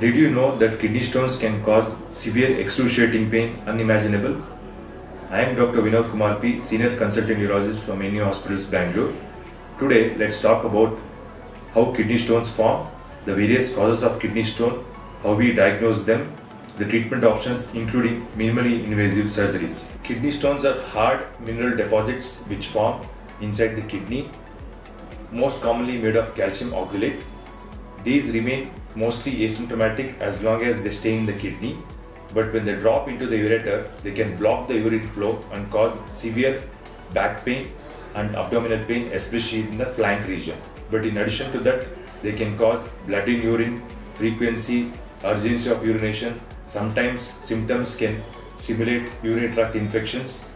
Did you know that kidney stones can cause severe excruciating pain unimaginable? I am Dr. Vinod Kumar P, Senior Consultant Urologist from NU Hospitals, Bangalore. Today, let's talk about how kidney stones form, the various causes of kidney stone, how we diagnose them, the treatment options including minimally invasive surgeries. Kidney stones are hard mineral deposits which form inside the kidney, most commonly made of calcium oxalate. These remain mostly asymptomatic as long as they stay in the kidney, but when they drop into the ureter, they can block the urine flow and cause severe back pain and abdominal pain, especially in the flank region. But in addition to that, they can cause blood in urine, frequency, urgency of urination. Sometimes symptoms can simulate urinary tract infections.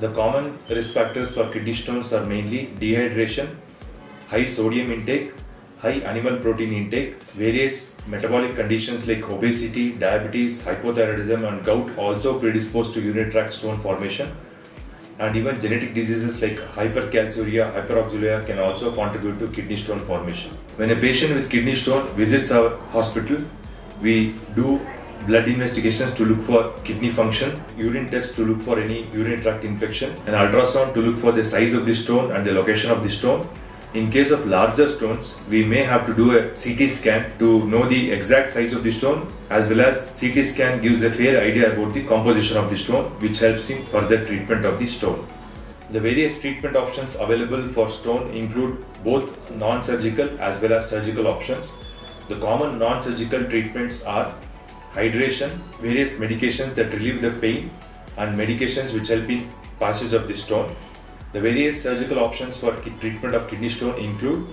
The common risk factors for kidney stones are mainly dehydration, high sodium intake, high animal protein intake, various metabolic conditions like obesity, diabetes, hypothyroidism, and gout also predispose to urinary tract stone formation. And even genetic diseases like hypercalciuria, hyperoxaluria can also contribute to kidney stone formation. When a patient with kidney stone visits our hospital, we do blood investigations to look for kidney function, urine tests to look for any urinary tract infection, an ultrasound to look for the size of the stone and the location of the stone. In case of larger stones, we may have to do a CT scan to know the exact size of the stone as well as CT scan gives a fair idea about the composition of the stone which helps in further treatment of the stone. The various treatment options available for stone include both non-surgical as well as surgical options. The common non-surgical treatments are hydration, various medications that relieve the pain, and medications which help in passage of the stone. The various surgical options for treatment of kidney stone include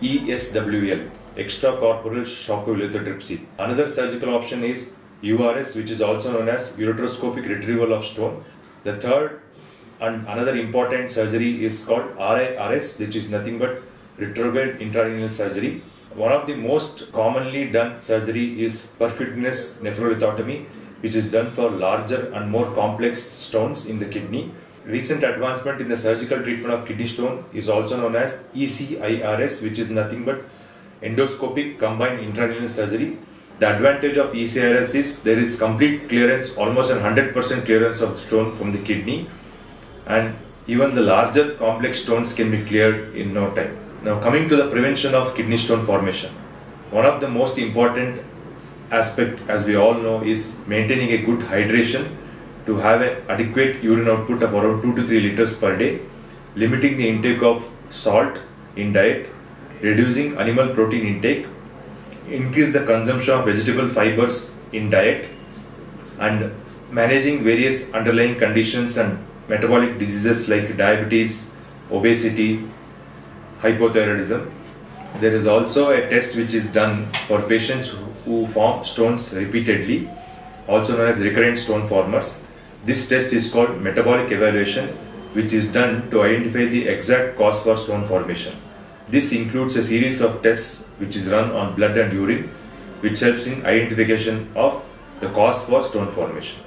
ESWL, extracorporeal shock lithotripsy. Another surgical option is URS, which is also known as ureteroscopic retrieval of stone. The third and another important surgery is called RIRS, which is nothing but retrograde intrarenal surgery. One of the most commonly done surgery is percutaneous nephrolithotomy, which is done for larger and more complex stones in the kidney. Recent advancement in the surgical treatment of kidney stone is also known as ECIRS, which is nothing but endoscopic combined intrarenal surgery. The advantage of ECIRS is there is complete clearance, almost 100% clearance of stone from the kidney, and even the larger complex stones can be cleared in no time. Now, coming to the prevention of kidney stone formation, one of the most important aspect, as we all know, is maintaining a good hydration to have an adequate urine output of around 2 to 3 liters per day, limiting the intake of salt in diet, reducing animal protein intake, increase the consumption of vegetable fibers in diet, and managing various underlying conditions and metabolic diseases like diabetes, obesity, hypothyroidism. There is also a test which is done for patients who form stones repeatedly, also known as recurrent stone formers. This test is called metabolic evaluation, which is done to identify the exact cause for stone formation. This includes a series of tests which is run on blood and urine, which helps in identification of the cause for stone formation.